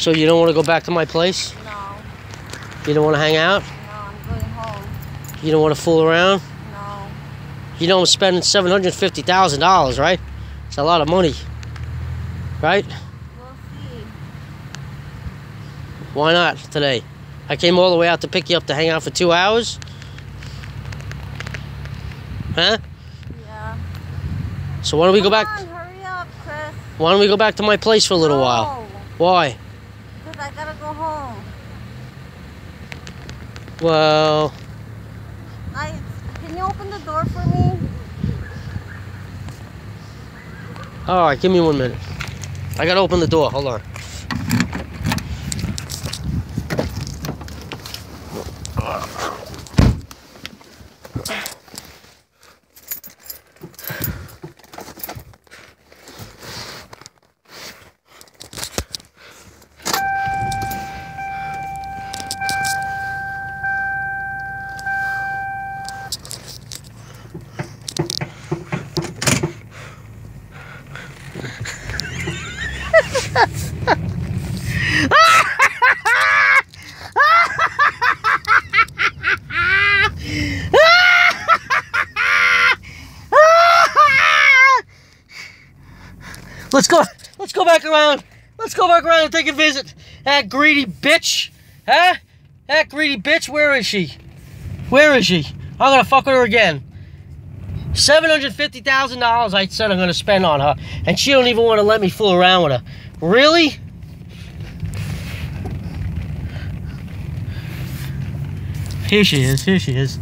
So you don't want to go back to my place? No. You don't want to hang out? No, I'm going home. You don't want to fool around? No. You know I'm spending seven hundred fifty thousand dollars, right? It's a lot of money, right? We'll see. Why not today? I came all the way out to pick you up to hang out for two hours. Huh? Yeah. So why don't we go back? on, hurry up, Chris. Why don't we go back to my place for a little while? Why? Because I go home. Well, I can you open the door for me? all right. Give me one minute. I gotta open the door. Hold on. Let's go. Let's go back around. Let's go back around and take a visit. That greedy bitch. Huh? That greedy bitch. Where is she? Where is she? I'm gonna fuck with her again. Seven hundred fifty thousand dollars. I said I'm gonna spend on her, and she don't even want to let me fool around with her. Really? Here she is. Here she is.